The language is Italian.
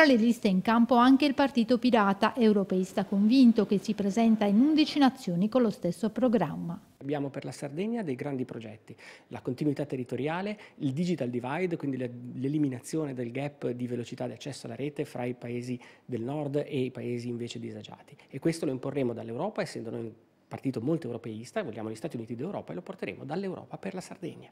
Tra le liste in campo anche il Partito Pirata, europeista convinto, che si presenta in 11 nazioni con lo stesso programma. Abbiamo per la Sardegna dei grandi progetti, la continuità territoriale, il digital divide, quindi l'eliminazione del gap di velocità di accesso alla rete fra i paesi del nord e i paesi invece disagiati. E questo lo imporremo dall'Europa, essendo noi un partito molto europeista, vogliamo gli Stati Uniti d'Europa e lo porteremo dall'Europa per la Sardegna.